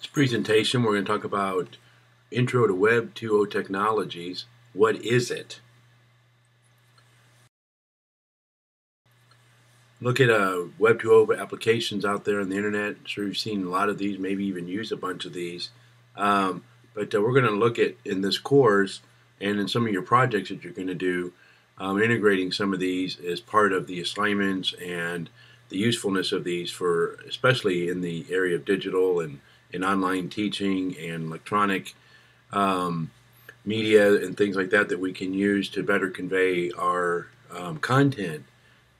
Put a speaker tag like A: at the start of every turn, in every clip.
A: This presentation we're going to talk about Intro to Web 2.0 Technologies. What is it? Look at uh, Web 2.0 applications out there on the internet. I'm sure you've seen a lot of these, maybe even used a bunch of these. Um, but uh, we're going to look at in this course and in some of your projects that you're going to do, um, integrating some of these as part of the assignments and the usefulness of these for especially in the area of digital and in online teaching and electronic um, media and things like that that we can use to better convey our um, content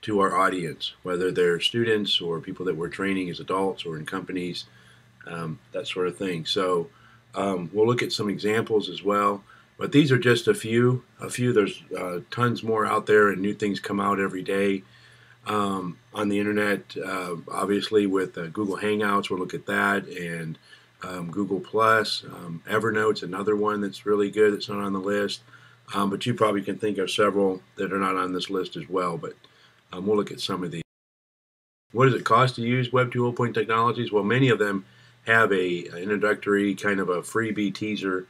A: to our audience, whether they're students or people that we're training as adults or in companies, um, that sort of thing. So um, we'll look at some examples as well. But these are just a few. A few. There's uh, tons more out there, and new things come out every day um, on the internet. Uh, obviously, with uh, Google Hangouts, we'll look at that, and um, Google Plus, um, Evernote's another one that's really good. That's not on the list, um, but you probably can think of several that are not on this list as well. But um, we'll look at some of these. What does it cost to use Web 2.0 point technologies? Well, many of them have a, a introductory kind of a freebie teaser.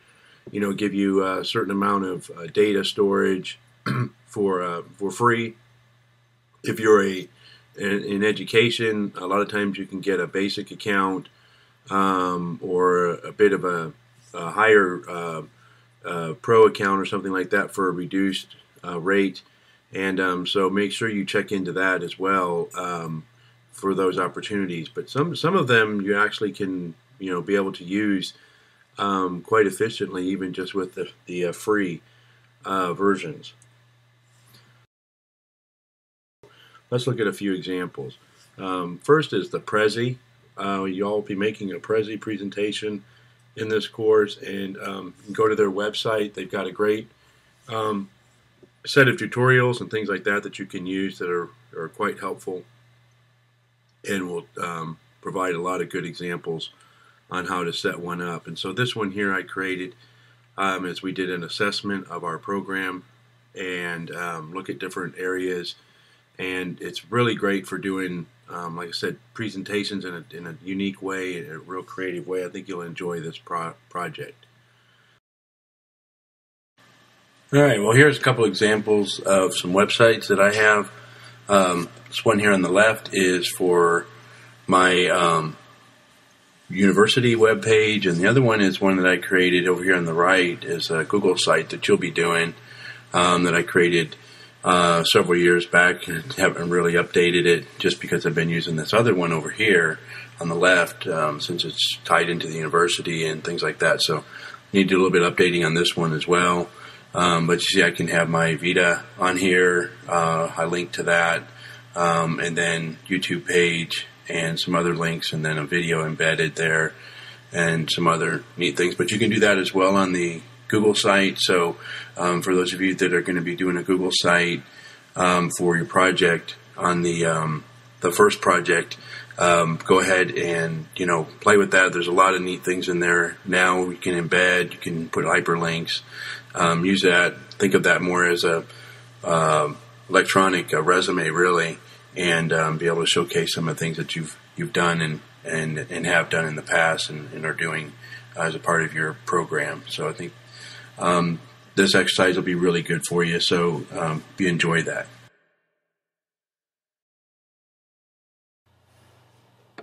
A: You know, give you a certain amount of uh, data storage for uh, for free if you're a in, in, education, a lot of times you can get a basic account um, or a bit of a, a higher uh, uh, pro account or something like that for a reduced uh, rate. And um, so make sure you check into that as well um, for those opportunities. But some some of them you actually can you know be able to use um, quite efficiently, even just with the the uh, free uh, versions. Let's look at a few examples. Um, first is the Prezi. Uh, you all will be making a Prezi presentation in this course and um, go to their website. They've got a great um, set of tutorials and things like that that you can use that are, are quite helpful and will um, provide a lot of good examples on how to set one up. And so this one here I created um, as we did an assessment of our program and um, look at different areas and it's really great for doing, um, like I said, presentations in a, in a unique way, in a real creative way. I think you'll enjoy this pro project. All right, well, here's a couple examples of some websites that I have. Um, this one here on the left is for my um, university web page, and the other one is one that I created over here on the right is a Google site that you'll be doing um, that I created uh, several years back. Haven't really updated it just because I've been using this other one over here on the left um, since it's tied into the university and things like that. So need to do a little bit of updating on this one as well. Um, but you see, I can have my Vita on here. Uh, I link to that, um, and then YouTube page and some other links, and then a video embedded there, and some other neat things. But you can do that as well on the Google site. So um, for those of you that are going to be doing a Google site um, for your project on the um, the first project, um, go ahead and you know play with that. There's a lot of neat things in there now. You can embed, you can put hyperlinks, um, use that. Think of that more as a uh, electronic uh, resume, really, and be able to showcase some of the things that you've you've done and and and have done in the past and, and are doing as a part of your program. So I think um, this exercise will be really good for you. So um, you enjoy that.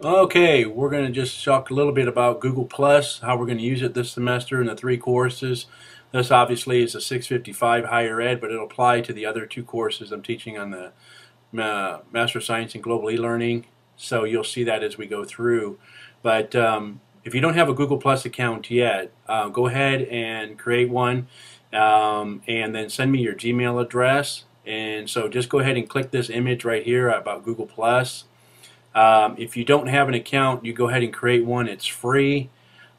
A: Okay, we're going to just talk a little bit about Google Plus, how we're going to use it this semester in the three courses. This obviously is a 655 higher ed, but it'll apply to the other two courses I'm teaching on the uh, Master of Science in Global E-Learning. So you'll see that as we go through. But um, if you don't have a Google Plus account yet, uh, go ahead and create one um, and then send me your Gmail address. And so just go ahead and click this image right here about Google Plus. Um, if you don't have an account, you go ahead and create one. It's free.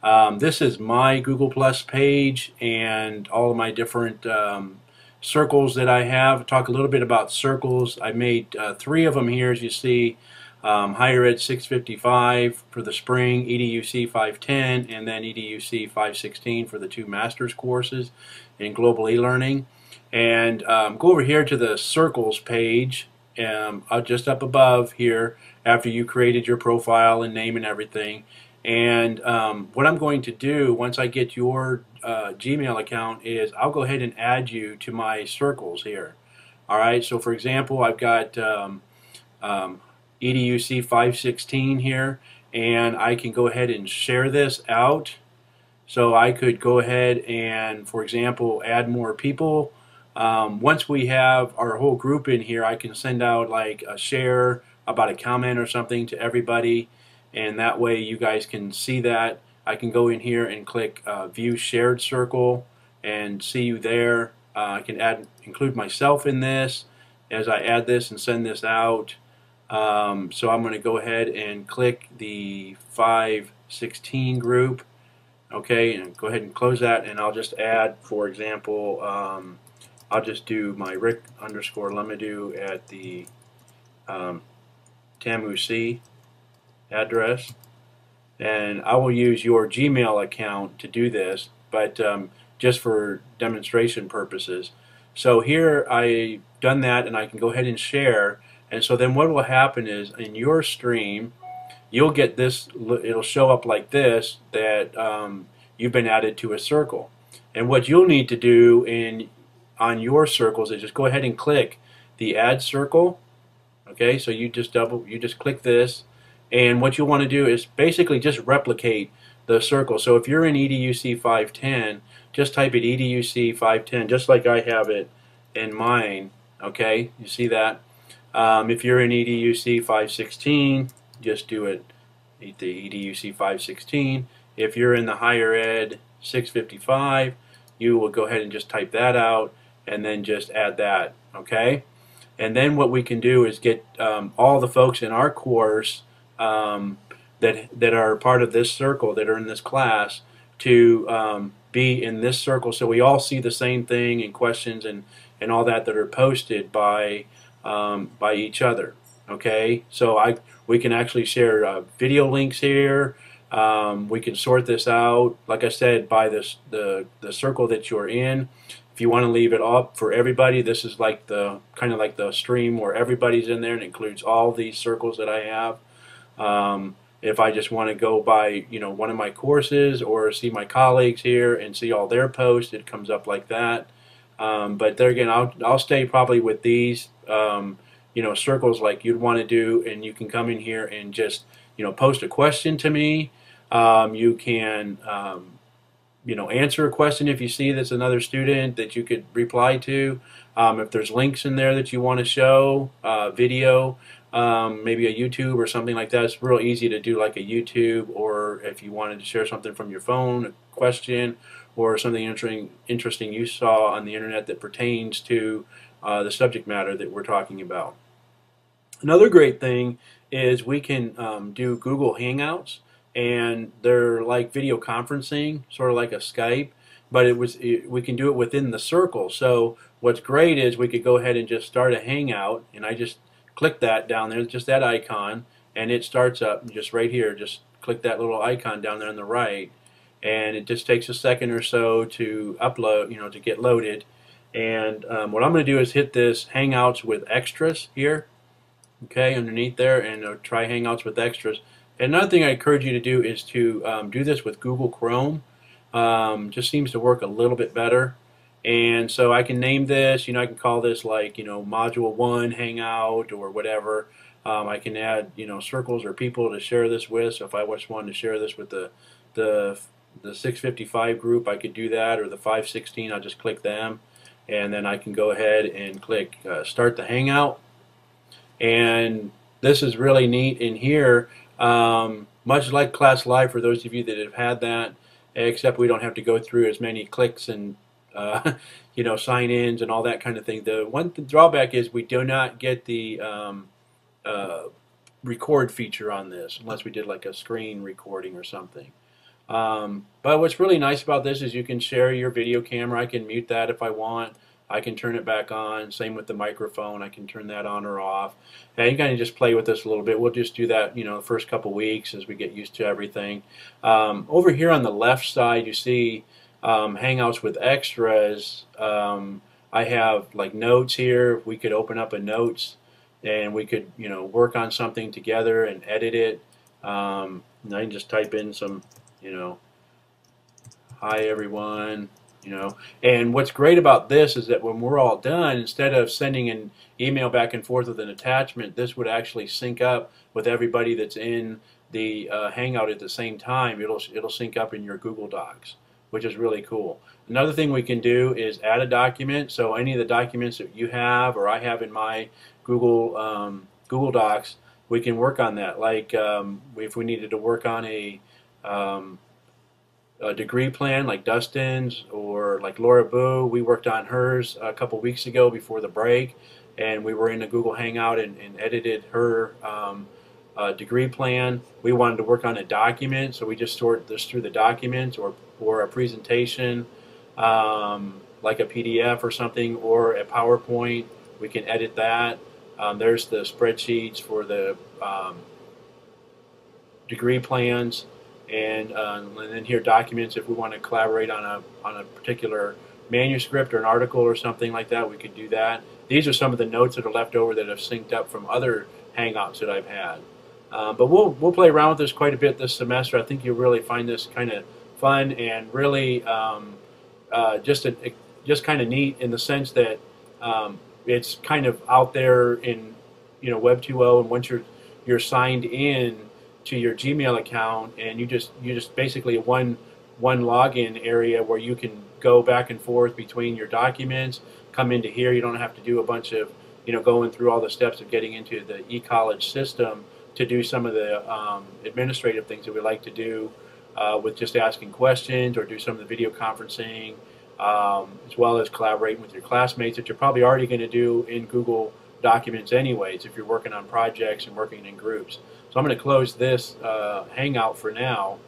A: Um, this is my Google Plus page and all of my different um, circles that I have. Talk a little bit about circles. I made uh, three of them here, as you see um, Higher Ed 655 for the spring, EDUC 510, and then EDUC 516 for the two master's courses in global e-learning. And um, go over here to the circles page, um, uh, just up above here, after you created your profile and name and everything. And um, what I'm going to do once I get your uh, Gmail account is I'll go ahead and add you to my circles here. All right, so for example, I've got um, um, EDUC 516 here, and I can go ahead and share this out. So I could go ahead and, for example, add more people. Um, once we have our whole group in here, I can send out like a share about a comment or something to everybody, and that way you guys can see that. I can go in here and click uh, View Shared Circle and see you there. Uh, I can add include myself in this as I add this and send this out. Um, so I'm going to go ahead and click the 516 group. Okay, and go ahead and close that, and I'll just add, for example, um, I'll just do my Rick underscore Lumadue at the um, Tamu-C address, and I will use your Gmail account to do this, but um, just for demonstration purposes. So here I've done that and I can go ahead and share and so then what will happen is in your stream you'll get this it'll show up like this that um, you've been added to a circle. And what you'll need to do in on your circles is just go ahead and click the add circle okay? So you just double you just click this. And what you want to do is basically just replicate the circle. So if you're in EDUC 510 just type it EDUC 510 just like I have it in mine okay? You see that um, if you're in EDUC 516 just do it the EDUC 516 if you're in the higher ed 655 you will go ahead and just type that out and then just add that okay? And then what we can do is get um, all the folks in our course um, that that are part of this circle that are in this class to um, be in this circle. So we all see the same thing and questions and, and all that that are posted by um, by each other okay? So I we can actually share uh, video links here. Um, we can sort this out like I said by this the the circle that you're in. If you want to leave it up for everybody this is like the kind of like the stream where everybody's in there and includes all these circles that I have. Um, if I just want to go by you know one of my courses or see my colleagues here and see all their posts it comes up like that um, but there again I'll, I'll stay probably with these um, you know circles like you'd want to do and you can come in here and just you know post a question to me. Um, you can um, you know answer a question if you see that's another student that you could reply to. Um, if there's links in there that you want to show uh, video um, maybe a YouTube or something like that. It's real easy to do like a YouTube or if you wanted to share something from your phone, a question, or something interesting, interesting you saw on the internet that pertains to uh, the subject matter that we're talking about. Another great thing is we can um, do Google Hangouts and they're like video conferencing, sort of like a Skype, but it was it, we can do it within the circle. So what's great is we could go ahead and just start a Hangout, and I just click that down there, just that icon, and it starts up just right here. Just click that little icon down there on the right, and it just takes a second or so to upload, you know, to get loaded. And um, what I'm going to do is hit this Hangouts with Extras here, okay, underneath there, and uh, try Hangouts with Extras. And another thing I encourage you to do is to um, do this with Google Chrome. Um, just seems to work a little bit better. And so I can name this, you know, I can call this like, you know, module one hangout or whatever. Um, I can add, you know, circles or people to share this with. So if I just wanted to share this with the, the, the 655 group, I could do that, or the 516, I'll just click them. And then I can go ahead and click uh, start the hangout. And this is really neat in here, um, much like Class Live for those of you that have had that, except we don't have to go through as many clicks and uh, you know, sign-ins and all that kind of thing. The one th drawback is we do not get the um, uh, record feature on this unless we did like a screen recording or something. Um, but what's really nice about this is you can share your video camera. I can mute that if I want. I can turn it back on. Same with the microphone. I can turn that on or off. And you kind of just play with this a little bit. We'll just do that, you know, the first couple weeks as we get used to everything. Um, over here on the left side, you see um, Hangouts with extras, um, I have like notes here. We could open up a notes and we could, you know, work on something together and edit it. Um, and I can just type in some, you know, hi everyone, you know. And what's great about this is that when we're all done, instead of sending an email back and forth with an attachment, this would actually sync up with everybody that's in the uh, Hangout at the same time. It'll it'll sync up in your Google Docs, which is really cool. Another thing we can do is add a document. So any of the documents that you have or I have in my Google um, Google Docs, we can work on that. Like um, if we needed to work on a um, a degree plan like Dustin's or like Laura Boo. We worked on hers a couple weeks ago before the break, and we were in a Google Hangout and, and edited her um, uh, degree plan. We wanted to work on a document, so we just sort this through the documents or, or a presentation um, like a PDF or something or a PowerPoint. We can edit that. Um, there's the spreadsheets for the um, degree plans and, uh, and then here documents if we want to collaborate on a on a particular manuscript or an article or something like that we could do that these are some of the notes that are left over that have synced up from other hangouts that I've had um, but we'll we'll play around with this quite a bit this semester I think you'll really find this kind of fun and really um, uh, just a, just kind of neat in the sense that um, it's kind of out there in you know Web 2.0 and once you're you're signed in to your Gmail account, and you just you just basically one one login area where you can go back and forth between your documents. Come into here. You don't have to do a bunch of you know going through all the steps of getting into the e-college system to do some of the um, administrative things that we like to do uh, with just asking questions or do some of the video conferencing, um, as well as collaborating with your classmates that you're probably already going to do in Google Documents anyways if you're working on projects and working in groups. So I'm going to close this uh, Hangout for now.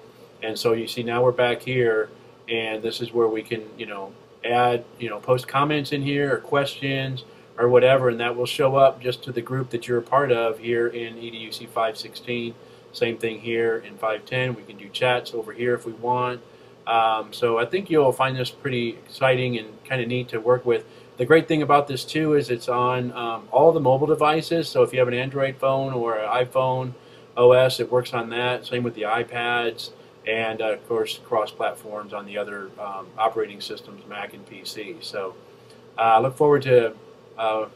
A: And so you see now we're back here, and this is where we can, you know, add, you know, post comments in here or questions or whatever, and that will show up just to the group that you're a part of here in EDUC 516. Same thing here in 510. We can do chats over here if we want. Um, so I think you'll find this pretty exciting and kind of neat to work with. The great thing about this too is it's on um, all the mobile devices. So if you have an Android phone or an iPhone, OS, it works on that. Same with the iPads, and uh, of course cross platforms on the other um, operating systems, Mac and PC. So I uh, look forward to uh,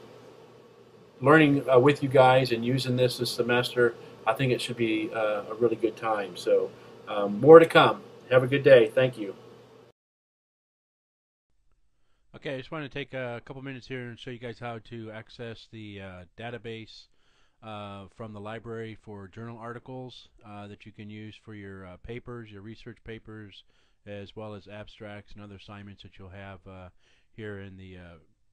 A: learning uh, with you guys and using this this semester. I think it should be uh, a really good time. So um, more to come. Have a good day. Thank you.
B: Okay, I just want to take a couple minutes here and show you guys how to access the uh, database uh, from the library for journal articles uh, that you can use for your uh, papers, your research papers, as well as abstracts and other assignments that you'll have uh, here in the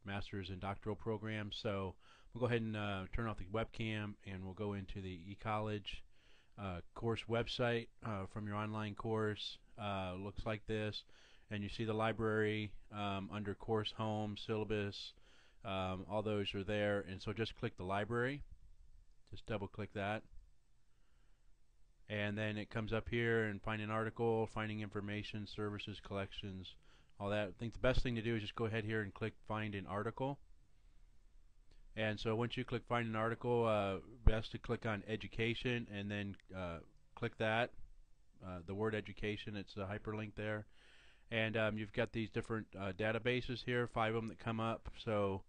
B: master's and doctoral program. So we'll go ahead and turn off the webcam and we'll go into the eCollege course website from your online course. looks like this. And you see the library um, under course home syllabus um, all those are there. And so just click the library. Just double click that. And then it comes up here and find an article finding information services collections all that. I think the best thing to do is just go ahead here and click find an article and so once you click find an article uh, best to click on education and then uh, click that uh, the word education it's a hyperlink there and um, you've got these different uh, databases here five of them that come up so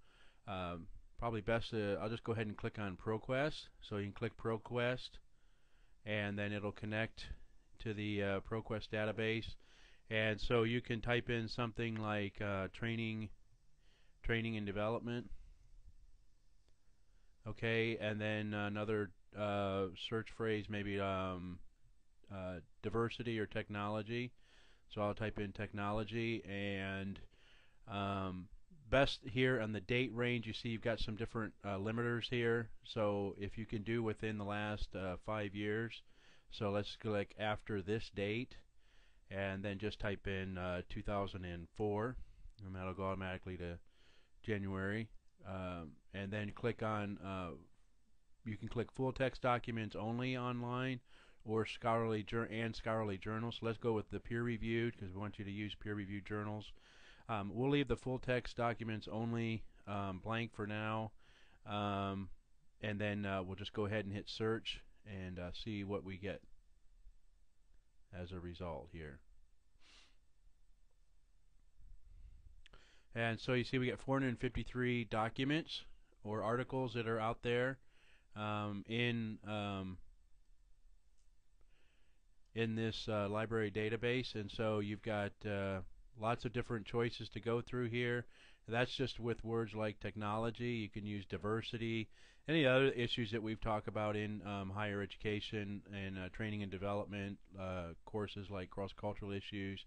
B: um, probably best to, I'll just go ahead and click on ProQuest. So you can click ProQuest and then it'll connect to the uh, ProQuest database. And so you can type in something like uh, training, training and development. Okay, and then another uh, search phrase, maybe um, uh, diversity or technology. So I'll type in technology and um, best here on the date range you see you've got some different uh, limiters here. So if you can do within the last uh, five years so let's click after this date and then just type in uh, 2004 and that'll go automatically to January um, and then click on uh, you can click full text documents only online or scholarly and scholarly journals. So let's go with the peer reviewed because we want you to use peer reviewed journals. Um, we'll leave the full text documents only um, blank for now, um, and then uh, we'll just go ahead and hit search,
A: and uh, see what we get as a result here. And so you see we get 453 documents or articles that are out there um, in um, in this uh, library database. And so you've got uh, lots of different choices to go through here. That's just with words like technology. You can use diversity any other issues that we've talked about in um, higher education and uh, training and development uh, courses like cross-cultural issues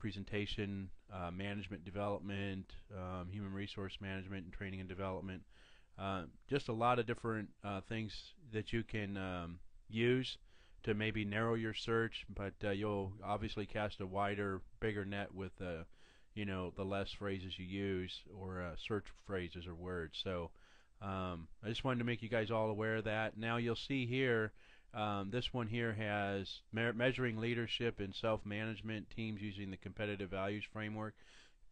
A: presentation uh, management development um, human resource management and training and development uh, just a lot of different things that you can um, use to maybe narrow your search, but uh, you'll obviously cast a wider, bigger net with uh, you know the less phrases you use or uh, search phrases or words. So um, I just wanted to make you guys all aware of that. Now you'll see here. Um, this one here has me measuring leadership and self-management teams using the competitive values framework.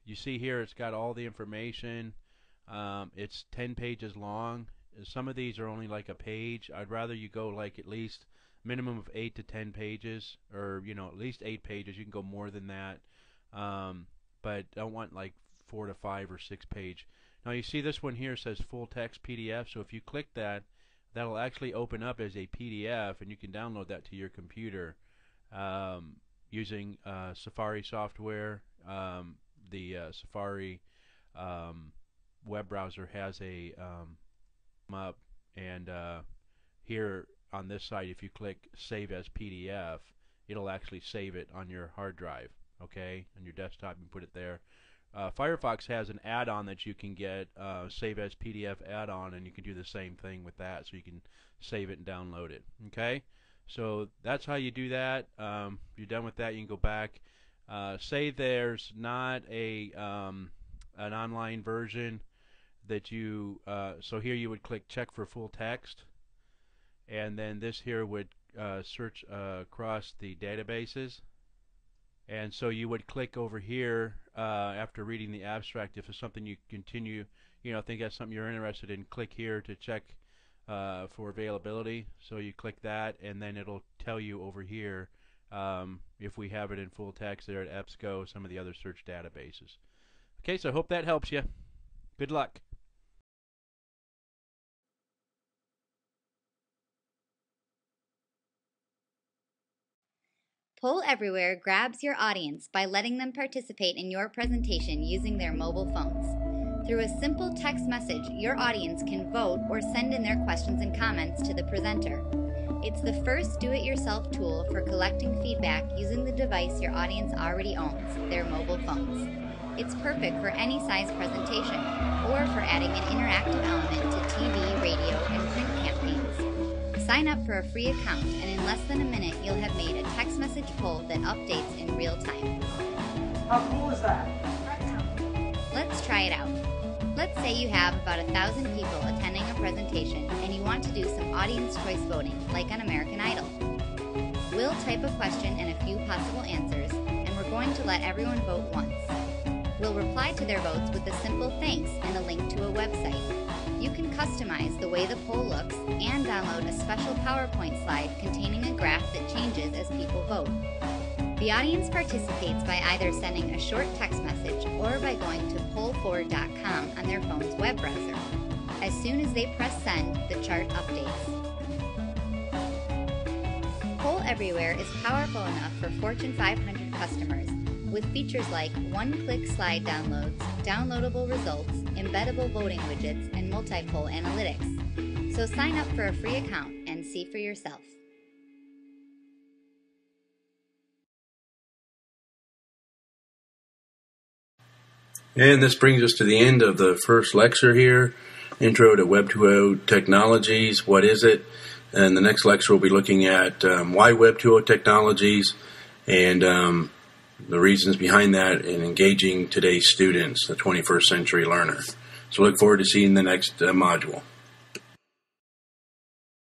A: You see here it's got all the information. Um, it's 10 pages long. Some of these are only like a page. I'd rather you go like at least minimum of eight to ten pages, or you know at least eight pages. You can go more than that, um, but don't want like four to five or six page. Now you see this one here says full text PDF. So if you click that, that'll actually open up as a PDF, and you can download that to your computer um, using uh, Safari software. Um, the uh, Safari um, web browser has a um, up, and uh, here on this site, if you click Save as PDF, it'll actually save it on your hard drive, okay, on your desktop. You put it there. Uh, Firefox has an add-on that you can get, uh, Save as PDF add-on, and you can do the same thing with that, so you can save it and download it, okay? So that's how you do that. Um, if you're done with that, you can go back. Uh, say there's not a um, an online version that you, uh, so here you would click Check for Full Text and then this here would uh, search uh, across the databases and so you would click over here uh, after reading the abstract if it's something you continue you know think that's something you're interested in click here to check uh, for availability. So you click that and then it'll tell you over here um, if we have it in full text there at EBSCO some of the other search databases. Okay so I hope that helps you good luck
C: Poll Everywhere grabs your audience by letting them participate in your presentation using their mobile phones. Through a simple text message, your audience can vote or send in their questions and comments to the presenter. It's the first do it yourself tool for collecting feedback using the device your audience already owns, their mobile phones. It's perfect for any size presentation or for adding an interactive element to TV, radio, and print campaigns. Sign up for a free account, and in less than a minute, you'll have made a text message poll that updates in real time.
D: How cool is that?
C: Let's try it out. Let's say you have about a thousand people attending a presentation and you want to do some audience choice voting, like on American Idol. We'll type a question and a few possible answers, and we're going to let everyone vote once. We'll reply to their votes with a simple thanks and a link to a website. You can customize the way the poll looks and download a special PowerPoint slide containing a graph that changes as people vote. The audience participates by either sending a short text message or by going to poll4.com on their phone's web browser. As soon as they press send, the chart updates. Poll Everywhere is powerful enough for Fortune 500 customers with features like one-click slide downloads, downloadable results, embeddable voting widgets, and multi-poll analytics. So sign up for a free account and see for yourself.
E: And this brings us to the end of the first lecture here. Intro to Web 2.0 technologies. What is it? And the next lecture we'll be looking at um, why Web 2.0 technologies and um, the reasons behind that and engaging today's students, the 21st century learner. So look forward to seeing the next uh, module.